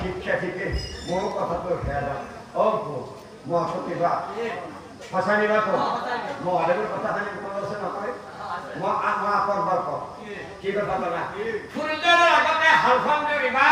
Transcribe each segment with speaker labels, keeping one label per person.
Speaker 1: শিক্ষা শিকি মোৰ কথাটো যাওঁ অ' মই সতী বা সঁচা নিবাতো মহাদেৱৰ কথা নকয় মই আকৰবাৰ কওঁ কি কথা জানা সূৰ্যৰ আগতে হালখন জুৰিবা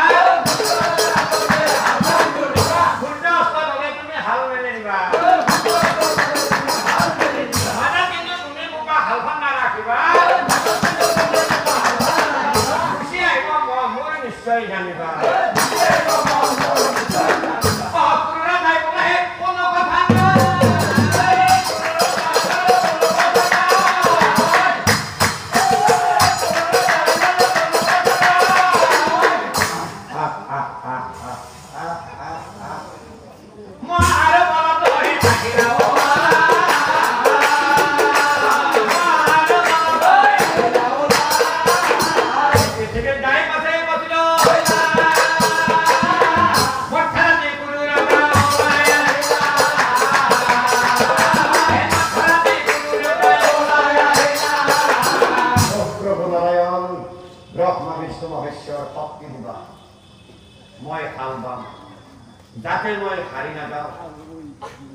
Speaker 1: 建前張りながら、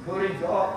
Speaker 1: これぞ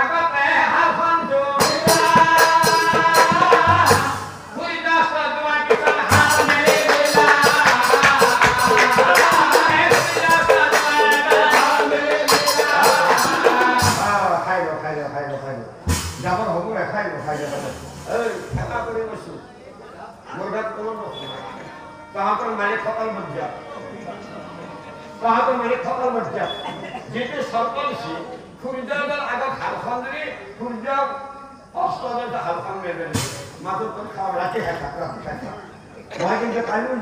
Speaker 1: আগতে হালখন জমিলা ঘূৰি দহ তোমাৰ পিছত হাল মেলিলা খাই লওঁ খাই লওঁ খাই সূর্যোদয়ের আগত হালখান যদি সূর্য অস্তদের হালখান মেরবেন মাথার পর খাওয়া রাতে হ্যাঁ রাতে হ্যাঁ ভয় কিন্তু কালুন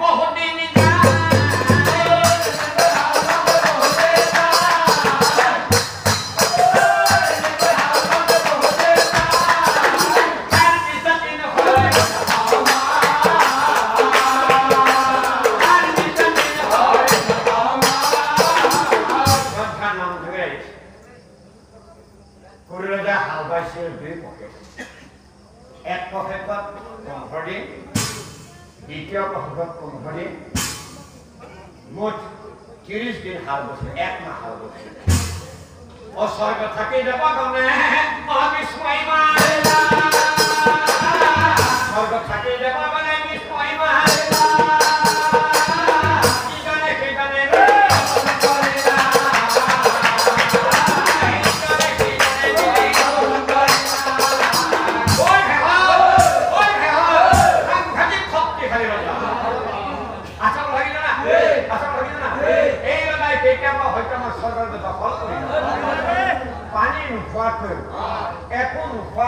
Speaker 1: বহুদিন পাওঁতে দুই পকেট এক পকেটত পোন্ধৰ দিন দ্বিতীয় পকেটত পোন্ধৰ দিন মুঠ ত্ৰিশ দিন হাল বছৰ এক মাহ হাল বছৰ অস্বৰ্গ থাকি যাব গমে অবিস্ময়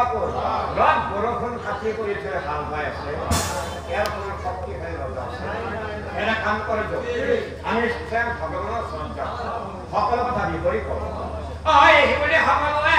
Speaker 1: একো নোখোৱাকৈ ৰদ বৰষুণ কাটি কৰি থৈ হাল বাই আছে ইয়াৰ কোনো শক্তিশালী ৰজা আছে এটা কাম কৰে দিয়ক আমি স্বয়ং ভগৱানৰ চৰণ যাওঁ সকলো কথা বিপৰীত কওঁ ঐ শিৱদে সকলোৱে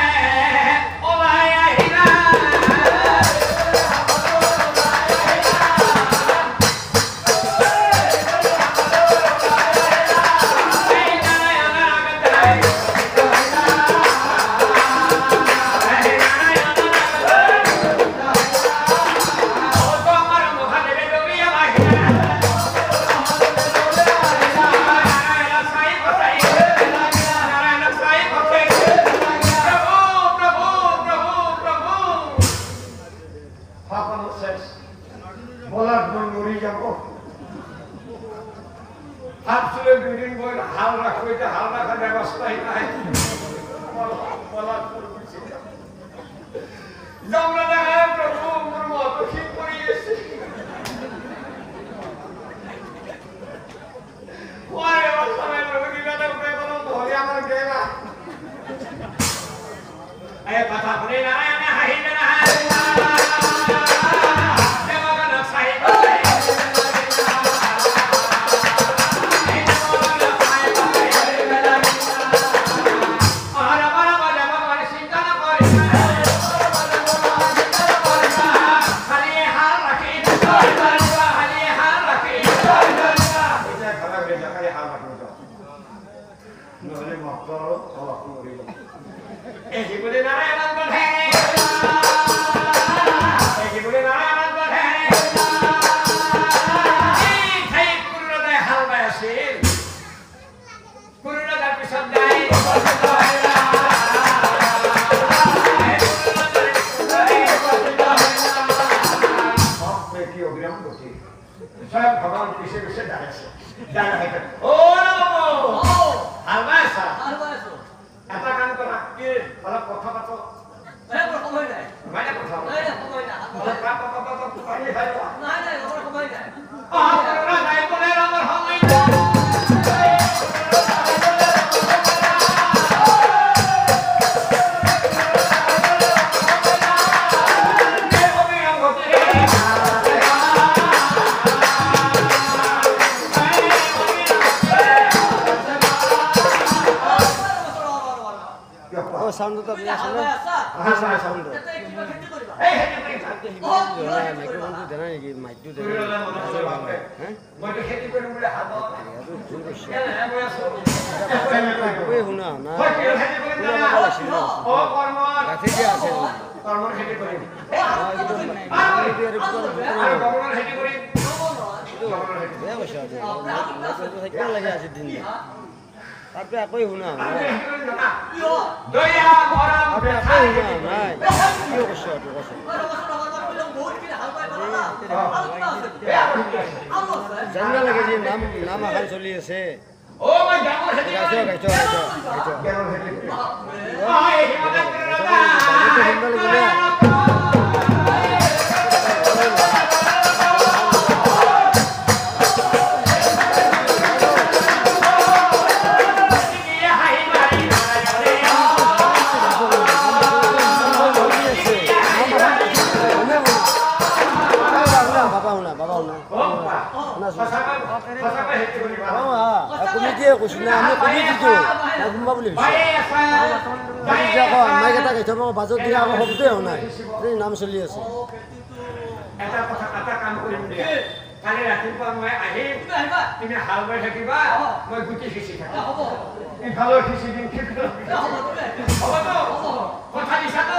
Speaker 1: কথা শুনে নারায়ণ স্বয়ং ভগবান পিছিয়ে পিছিয়ে দাঁড়াচ্ছে দাঁড়া হয়েছে ও হালবাসা এটা কাম করা কি অলপ কথা পাতো মানে কথা অলপ কথা পাতো পানি খাই আপনারা যাই বলে
Speaker 2: ভুল কৰিছে
Speaker 1: একোৱে
Speaker 2: একোৱে শুনা না
Speaker 1: অ কৰ্ম
Speaker 2: গাঁঠি দিয়া আছে
Speaker 1: কৰ্মৰ খেতি কৰিম
Speaker 2: অঁ, কিন্তু মাইকটো আৰু কিবা ভুল
Speaker 1: আৰু
Speaker 2: কৰা
Speaker 1: ভগৱানৰ খেতি কৰিম ভগৱানৰ খেতি
Speaker 2: বেয়া কৈছে আপুনি মাইকটো থাকিব লাগে আজিৰ দিন তাৰপৰা একোৱে শুনা নাই
Speaker 1: দয়া মৰম
Speaker 2: তাৰপৰা একোৱে শুনা নাই কিয় কৈছে এইটো কৈছে জানিব লাগে যে নাম নাম এখন চলি আছে গাইছ না এই নাম চলি আছে
Speaker 1: এটা কথা এটা কাম কৰিম দিয়া কালি ৰাতিপুৱা মই আহিম তুমি হাল বাই থাকিবা মই গুটি সিঁচি থাকিম ইফালেও সিঁচি দিম সিফালেও সিঁচি দিম। হ'বতো কথা দিছাতো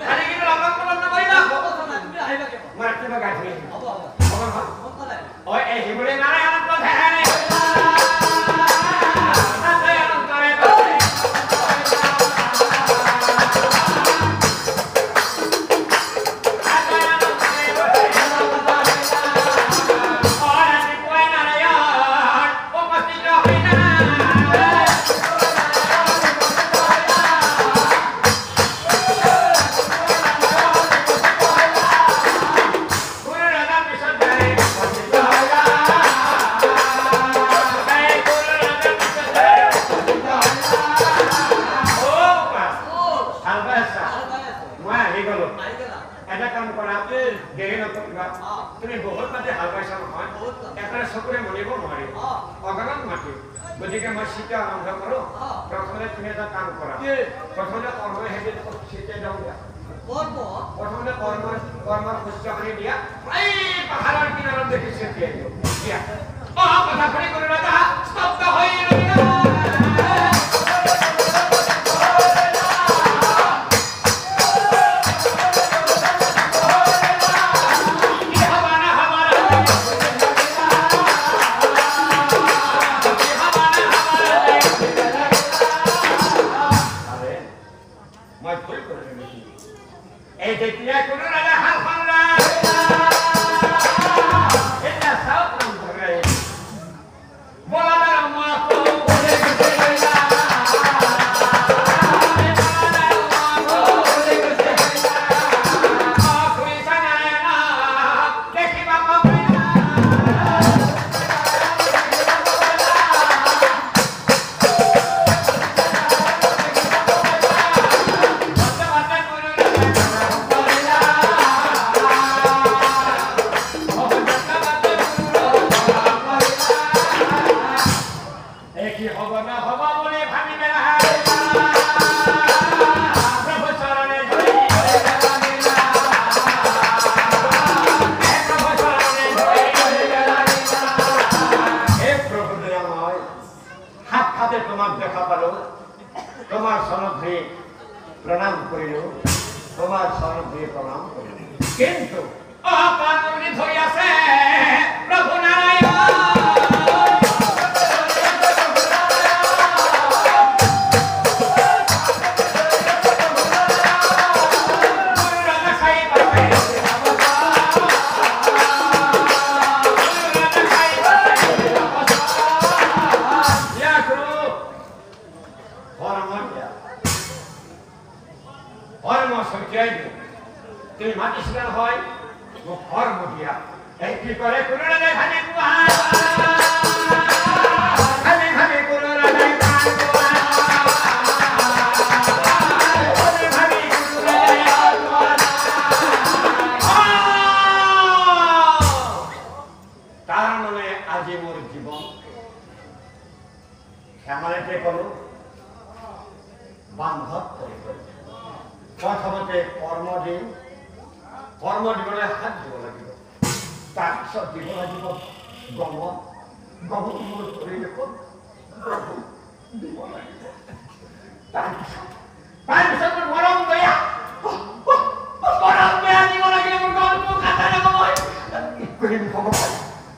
Speaker 1: কালি কিন্তু লগ পলন নকৰিবা মই ৰাতিপুৱা গাই থৈ আহিম হ'ব নহয় ঐ এটাৰে চকুৰে মনিব নোৱাৰি অগণন মাটি গতিকে মই চিটা আৰম্ভ কৰোঁ প্ৰথমতে তুমি এটা কাম কৰা প্ৰথমতে কৰ্ম হেৰি চিটাই দিওঁ দিয়া প্ৰথমতে কৰ্ম কৰ্মৰ শস্য আনি দিয়া এই পাহাৰৰ কিনাৰত দেখি চিটিয়াই দিওঁ দিয়া অ কথা শুনি কৰি ৰজা স্তব্ধ হৈ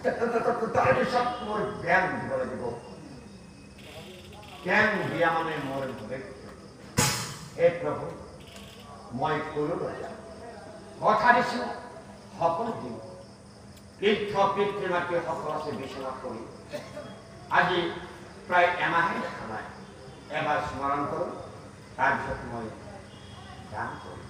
Speaker 1: তাৰপিছত মোৰ জ্ঞান দিব দিয়া মানে হে প্ৰভু মই কলো ৰজা কথা দিছো সকলো দিম তীৰ্থ পিতৃ মাতৃ সকল আছে বিচনা কৰি আজি প্ৰায় এমাহে দেখা নাই এবাৰ স্মৰণ কৰোঁ তাৰপিছত মই কৰিম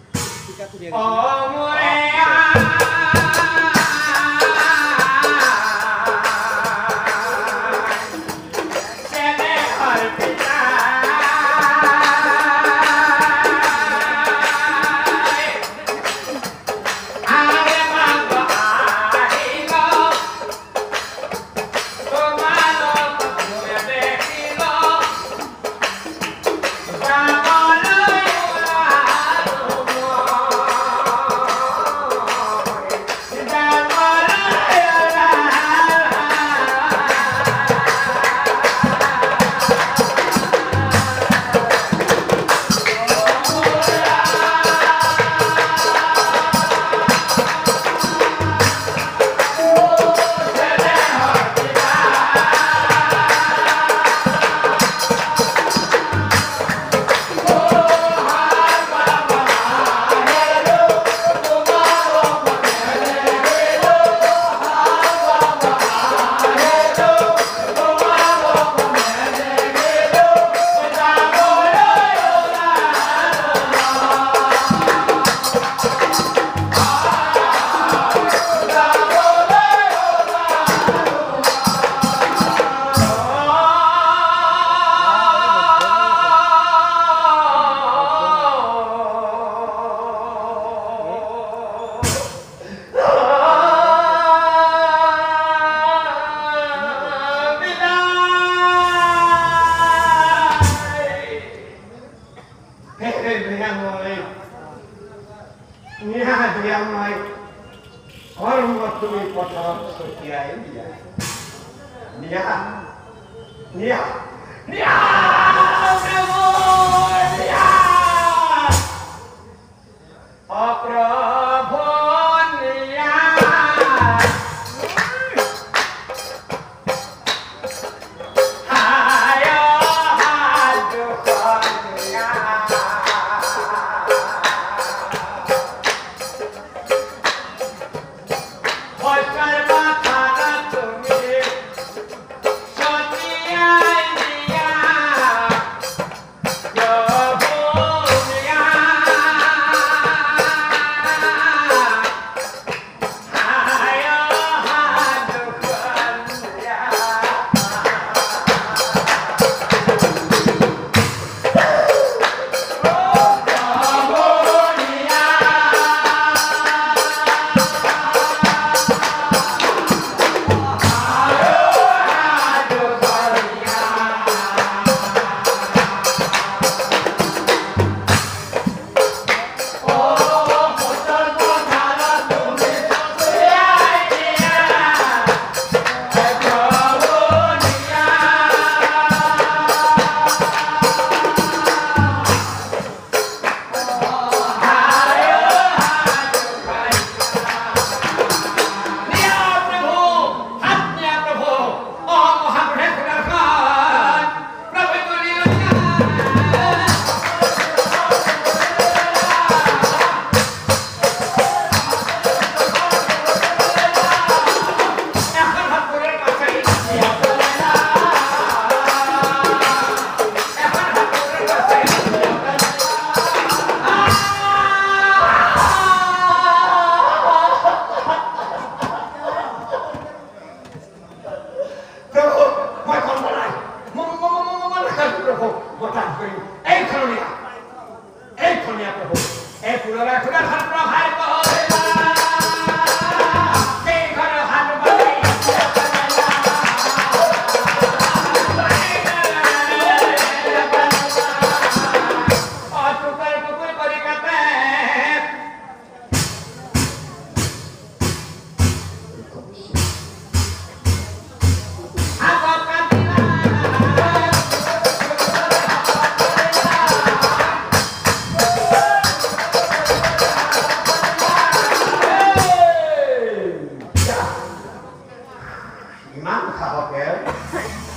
Speaker 1: Imam Hotel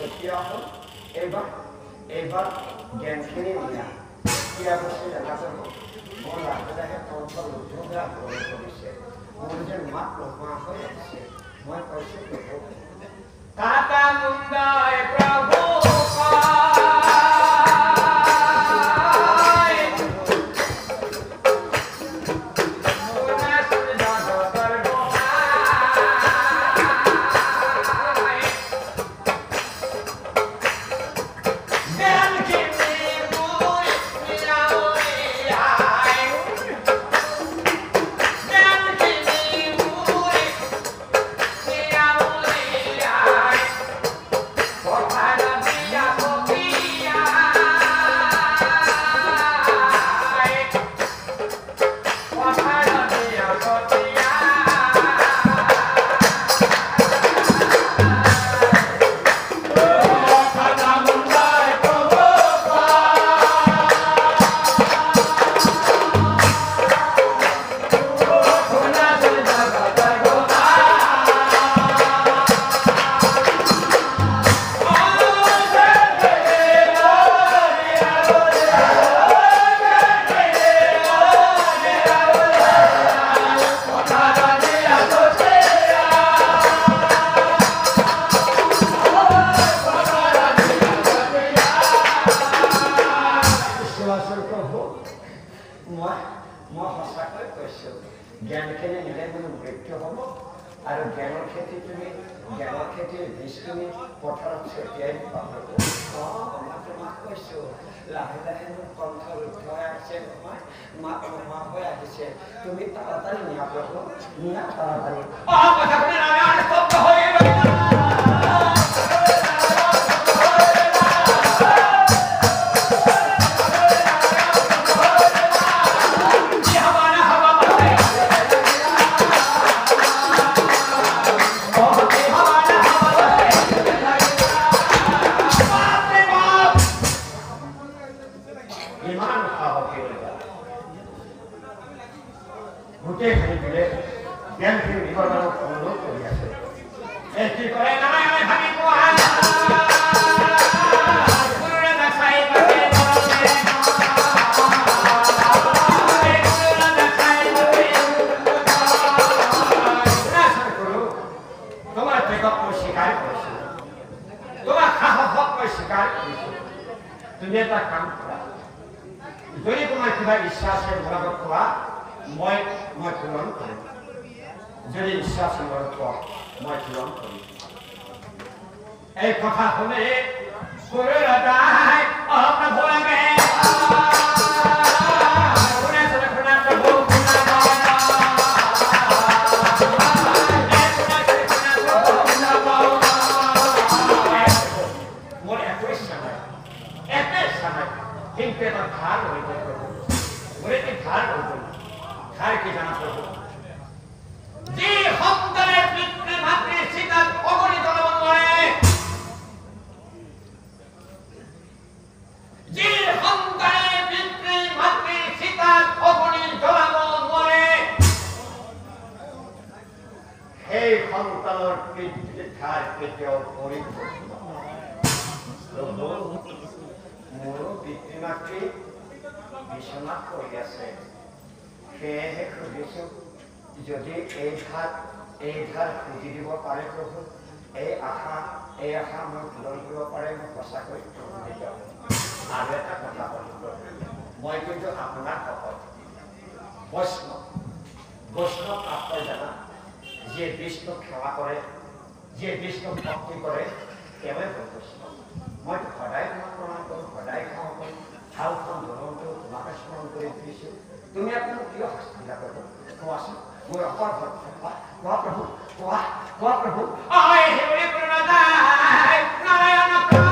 Speaker 1: এতিয়া হ'ল এইবাৰ এইবাৰ গেমখিনি উলিয়া এতিয়া বস্তু দেখা যাব মোৰ লাহে লাহে তন্ত্ৰ উদ্যোগে আগ্ৰহ কৰিছে মোৰ যে মাত নোহোৱা হৈ আহিছে মই কৈছোঁ কাকা মুণ্ড কথা হলে করে রাজায় অপরাধ হয়ে মোৰো পিতৃ মাতৃ বিচনা কৰি আছে সেয়েহে সুধিছো যদি এই ভাত এই ভাত সুধি দিব পাৰে বহুত এই আশা এই আশা মোক ভাল লাগিব পাৰে মই সঁচাকৈ তেওঁ এটা কথা অনু মই কৈছো বৈষ্ণৱ বৈষ্ণৱ আশ্ৰয় জানা যিয়ে বিষ্ণুক সেৱা কৰে যিয়ে বিষ্ণুক ভক্তি কৰে তেওঁৱে বৈষ্ণৱ মই সদায় তোমাক প্ৰণাম কৰোঁ সদায় ক্ষমা কৰোঁ। ভালখন ধৰণটো তোমাকে স্মৰণ কৰি দিছোঁ তুমি আপোনাৰ কিয় শাস্তিলা লাগে কোৱাচোন মোৰ অকল ভক্তি কোৱা কোৱা প্ৰভু কোৱা কোৱা প্ৰভু। নাৰায়ণ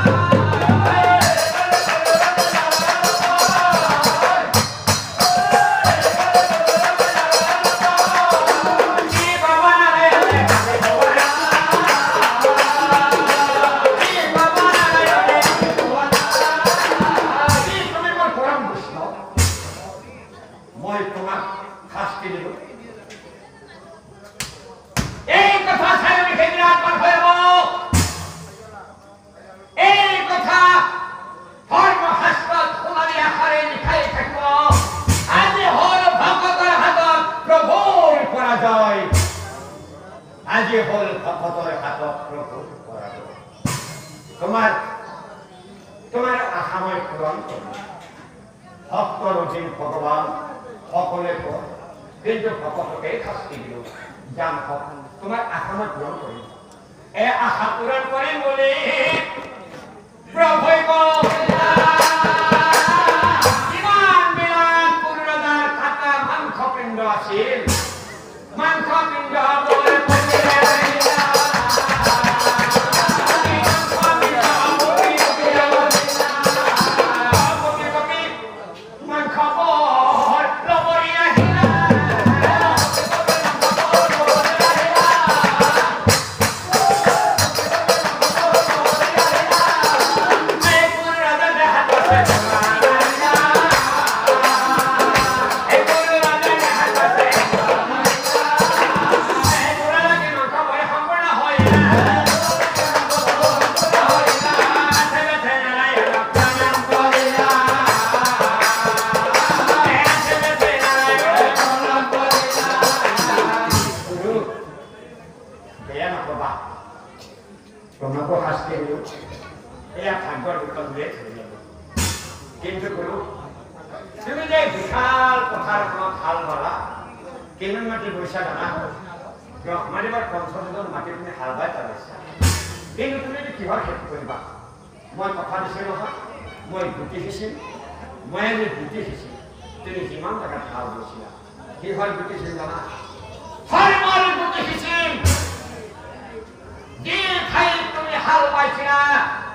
Speaker 1: し